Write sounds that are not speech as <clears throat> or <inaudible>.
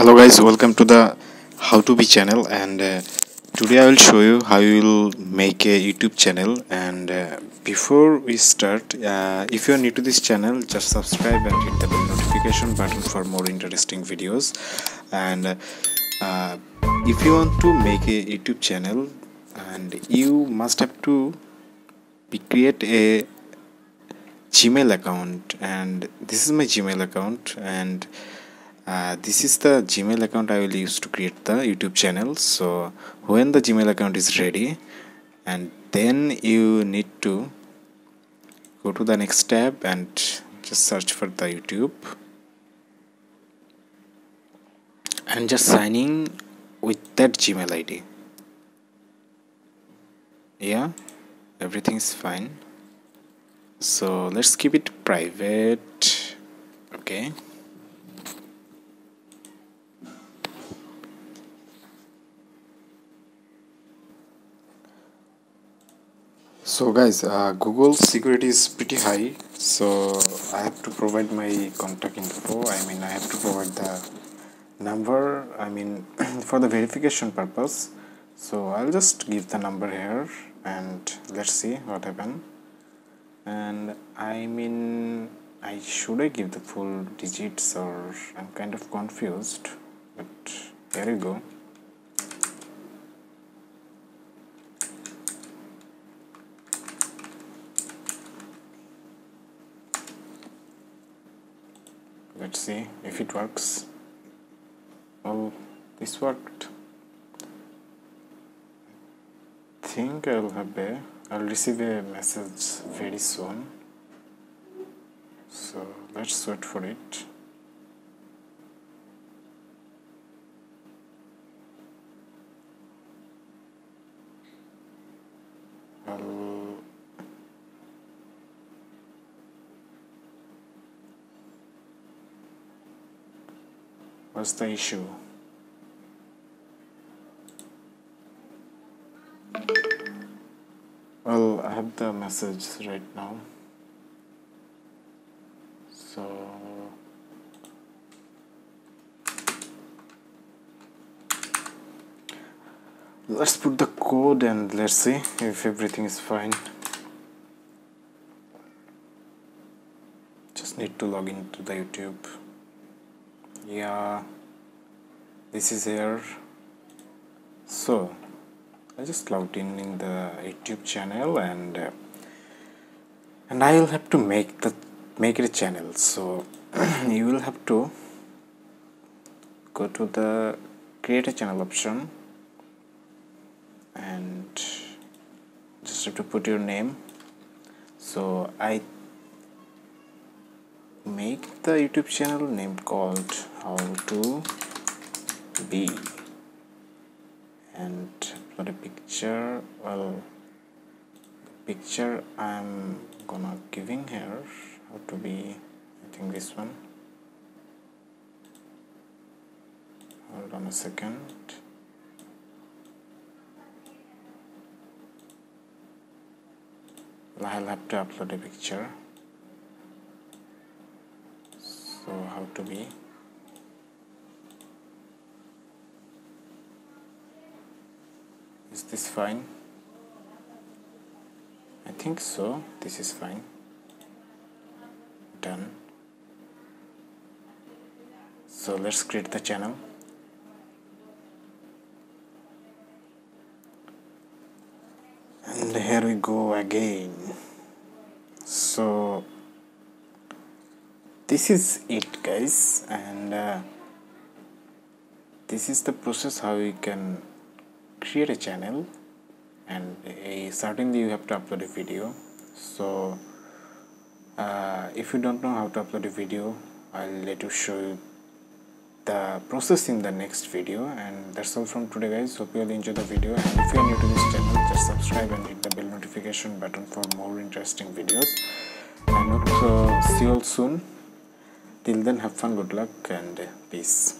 hello guys. Welcome to the How To BEE channel. And uh, today i will show you how you will make a youtube channel. And uh, before we start uh, if you are new to this channel just subscribe and hit the bell notification button for more interesting videos. And uh, if you want to make a youtube channel and you must have to create a gmail account. And this is my gmail account. And uh, this is the gmail account i will use to create the youtube channel. So when the gmail account is ready and then you need to go to the next tab and just search for the youtube. And just sign in with that gmail id yeah everything is fine. So let's keep it private. Okay so guys uh, google security is pretty high. So i have to provide my contact info. I mean i have to provide the number. I mean <clears throat> for the verification purpose. So i'll just give the number here and let's see what happen and i mean i should i give the full digits or i'm kind of confused but here you go let's see if it works. Well this worked. I think I'll have a I'll receive a message very soon. So let's wait for it. I'll what's the issue? Well I have the message right now. So let's put the code and let's see if everything is fine. Just need to log into the YouTube yeah. This is here. So I just logged in in the YouTube channel and uh, and I will have to make the make it a channel. So <clears throat> you will have to go to the create a channel option and just have to put your name. So I make the YouTube channel name called How To BEE. And for a picture well the picture I'm gonna giving here How To BEE I think this one. Hold on a second. I'll have to upload a picture. So How To BEE this is fine. I think so this is fine. Done. So let's create the channel. And here we go again. So this is it guys. And uh, this is the process how we can create a channel and uh, certainly you have to upload a video. So uh, if you don't know how to upload a video I'll let you show you the process in the next video. And that's all from today guys. Hope you all enjoy the video. And if you are new to this channel just subscribe and hit the bell notification button for more interesting videos. And hope see you all soon. Till then have fun. Good luck and peace